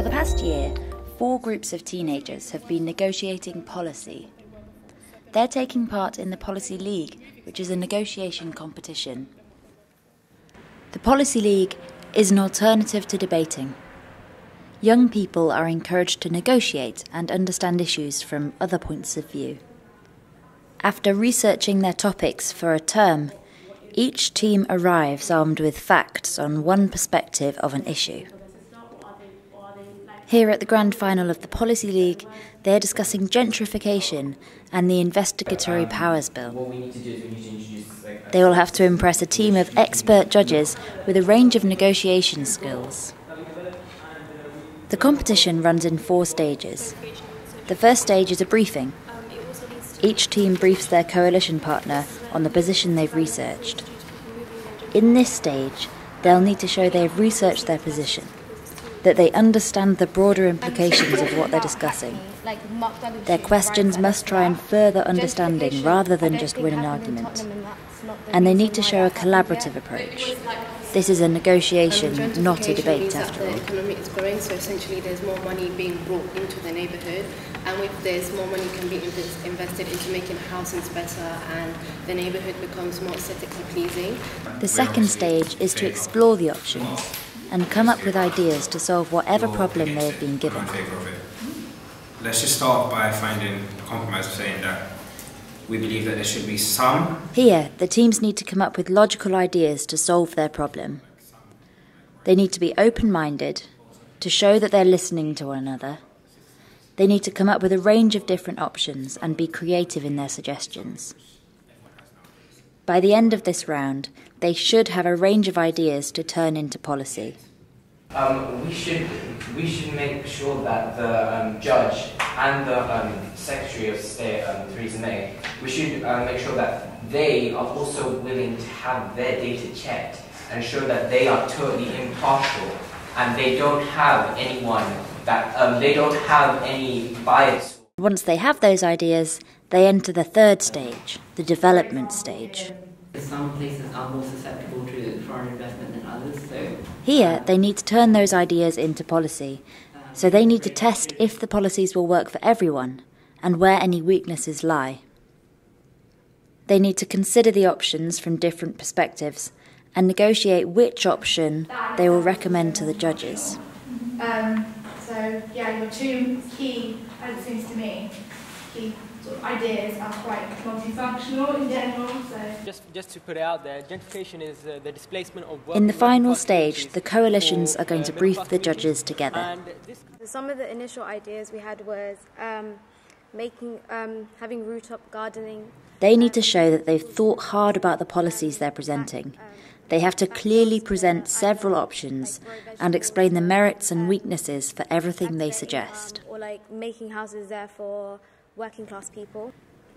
For the past year, four groups of teenagers have been negotiating policy. They're taking part in the Policy League, which is a negotiation competition. The Policy League is an alternative to debating. Young people are encouraged to negotiate and understand issues from other points of view. After researching their topics for a term, each team arrives armed with facts on one perspective of an issue. Here at the grand final of the Policy League, they are discussing gentrification and the Investigatory Powers Bill. They will have to impress a team of expert judges with a range of negotiation skills. The competition runs in four stages. The first stage is a briefing. Each team briefs their coalition partner on the position they've researched. In this stage, they'll need to show they've researched their position that they understand the broader implications of what they're discussing. Their questions must try and further understanding rather than just win an argument. And they need to show a collaborative approach. This is a negotiation, not a debate after all. The economy is growing, so essentially there's more money being brought into the neighbourhood, and if there's more money can be invested into making houses better, and the neighbourhood becomes more aesthetically pleasing. The second stage is to explore the options and come up with ideas to solve whatever problem they have been given. Let's just start by finding a compromise of saying that we believe that there should be some. Here, the teams need to come up with logical ideas to solve their problem. They need to be open minded, to show that they're listening to one another. They need to come up with a range of different options and be creative in their suggestions. By the end of this round, they should have a range of ideas to turn into policy. Um, we should we should make sure that the um, judge and the um, Secretary of State, um, Theresa May, we should uh, make sure that they are also willing to have their data checked and show that they are totally impartial and they don't have anyone that um, they don't have any bias. Once they have those ideas, they enter the third stage, the development stage. Some places are more susceptible to foreign investment than others, so. Here, they need to turn those ideas into policy. So they need to test if the policies will work for everyone and where any weaknesses lie. They need to consider the options from different perspectives and negotiate which option they will recommend to the judges. Um, so, yeah, your two key, as it seems to me, key sort of ideas are quite multifunctional in general. So. Just, just to put it out there, gentrification is uh, the displacement of In the final stage, the coalitions are going to brief the judges together. Some of the initial ideas we had was um, making, um, having rooftop gardening. They need to show that they've thought hard about the policies they're presenting. They have to clearly present several options and explain the merits and weaknesses for everything they suggest. Or like making houses there for working class people.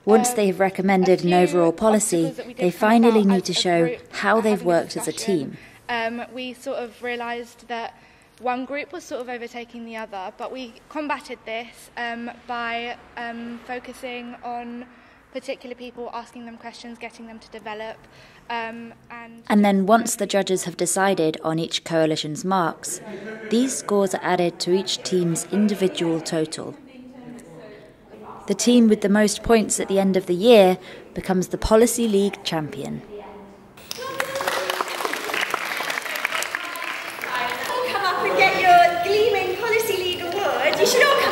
Once they've recommended an overall policy, they finally need to show how they've worked as a team. Um, we sort of realised that one group was sort of overtaking the other, but we combated this um, by um, focusing on particular people, asking them questions, getting them to develop. Um, and, and then, once the judges have decided on each coalition's marks, these scores are added to each team's individual total. The team with the most points at the end of the year becomes the Policy League champion. Come up and get your Gleaming Policy League award. You should all